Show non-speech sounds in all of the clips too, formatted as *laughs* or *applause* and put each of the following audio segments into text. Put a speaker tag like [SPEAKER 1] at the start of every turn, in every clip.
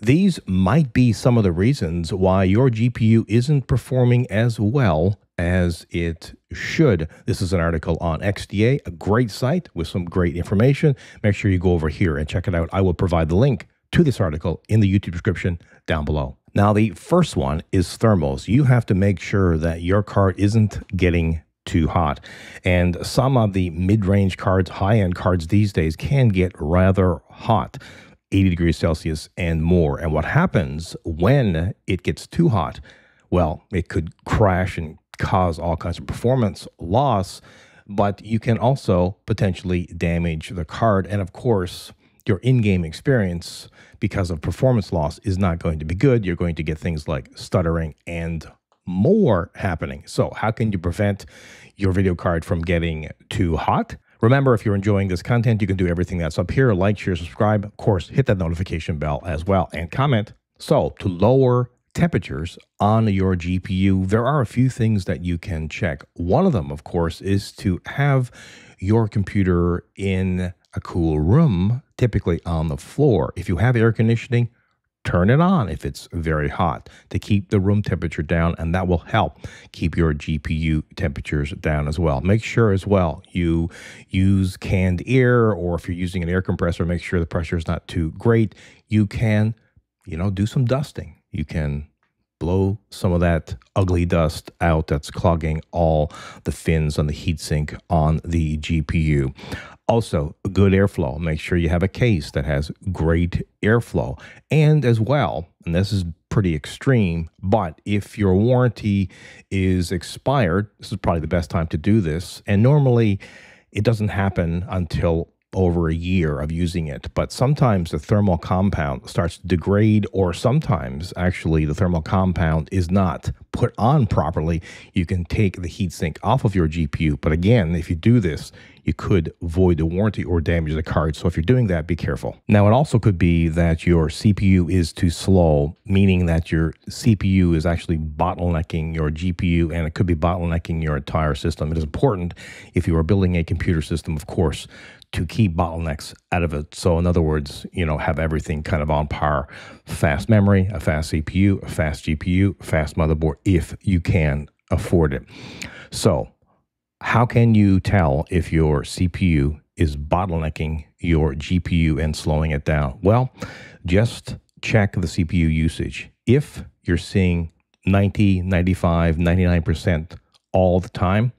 [SPEAKER 1] These might be some of the reasons why your GPU isn't performing as well as it should. This is an article on XDA, a great site with some great information. Make sure you go over here and check it out. I will provide the link to this article in the YouTube description down below. Now, the first one is thermals. You have to make sure that your card isn't getting too hot. And some of the mid range cards, high end cards these days can get rather hot. 80 degrees Celsius and more. And what happens when it gets too hot? Well, it could crash and cause all kinds of performance loss, but you can also potentially damage the card. And of course, your in game experience because of performance loss is not going to be good. You're going to get things like stuttering and more happening. So, how can you prevent your video card from getting too hot? Remember, if you're enjoying this content, you can do everything that's up here like, share, subscribe. Of course, hit that notification bell as well and comment. So, to lower temperatures on your GPU, there are a few things that you can check. One of them, of course, is to have your computer in a cool room, typically on the floor. If you have air conditioning, turn it on if it's very hot to keep the room temperature down, and that will help keep your GPU temperatures down as well. Make sure as well you use canned air, or if you're using an air compressor, make sure the pressure is not too great. You can, you know, do some dusting. You can blow some of that ugly dust out that's clogging all the fins on the heatsink on the GPU. Also, good airflow. Make sure you have a case that has great airflow. And as well, and this is pretty extreme, but if your warranty is expired, this is probably the best time to do this. And normally it doesn't happen until over a year of using it. But sometimes the thermal compound starts to degrade, or sometimes actually the thermal compound is not put on properly. You can take the heatsink off of your GPU. But again, if you do this, you could void the warranty or damage the card. So if you're doing that, be careful. Now, it also could be that your CPU is too slow, meaning that your CPU is actually bottlenecking your GPU and it could be bottlenecking your entire system. It is important if you are building a computer system, of course, to keep bottlenecks out of it. So, in other words, you know, have everything kind of on par fast memory, a fast CPU, a fast GPU, fast motherboard, if you can afford it. So, how can you tell if your CPU is bottlenecking your GPU and slowing it down? Well, just check the CPU usage. If you're seeing 90, 95, 99% all the time,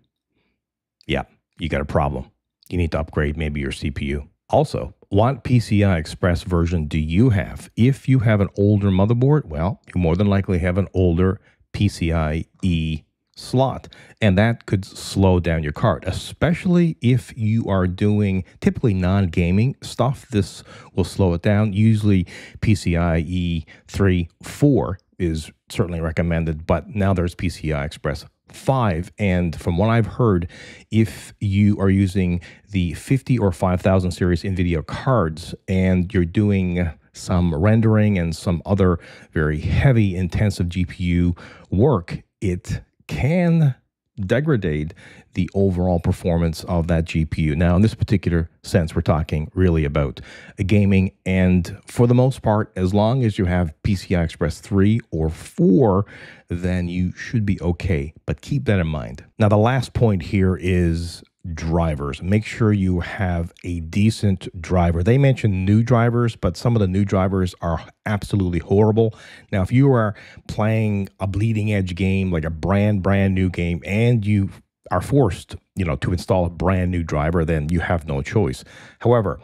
[SPEAKER 1] yeah, you got a problem you need to upgrade maybe your CPU. Also, what PCI Express version do you have? If you have an older motherboard, well, you more than likely have an older PCIe slot, and that could slow down your card, especially if you are doing typically non gaming stuff. This will slow it down. Usually, PCIe 3 4 is certainly recommended, but now there's PCI Express 5 and from what i've heard if you are using the 50 or 5000 series nvidia cards and you're doing some rendering and some other very heavy intensive gpu work it can degrade the overall performance of that GPU. Now, in this particular sense, we're talking really about gaming. And for the most part, as long as you have PCI Express 3 or 4, then you should be okay. But keep that in mind. Now, the last point here is drivers. Make sure you have a decent driver. They mentioned new drivers, but some of the new drivers are absolutely horrible. Now, if you are playing a bleeding edge game, like a brand, brand new game, and you are forced, you know, to install a brand new driver, then you have no choice. However,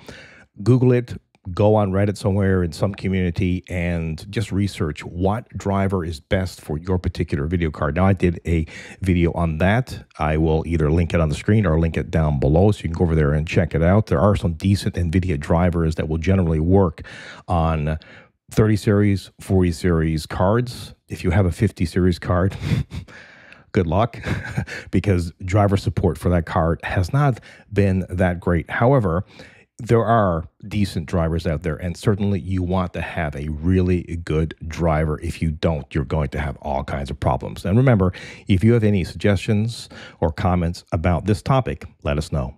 [SPEAKER 1] Google it, go on Reddit somewhere in some community and just research what driver is best for your particular video card. Now, I did a video on that. I will either link it on the screen or link it down below so you can go over there and check it out. There are some decent NVIDIA drivers that will generally work on 30 series, 40 series cards. If you have a 50 series card, *laughs* good luck *laughs* because driver support for that card has not been that great. However, there are decent drivers out there, and certainly you want to have a really good driver. If you don't, you're going to have all kinds of problems. And remember, if you have any suggestions or comments about this topic, let us know.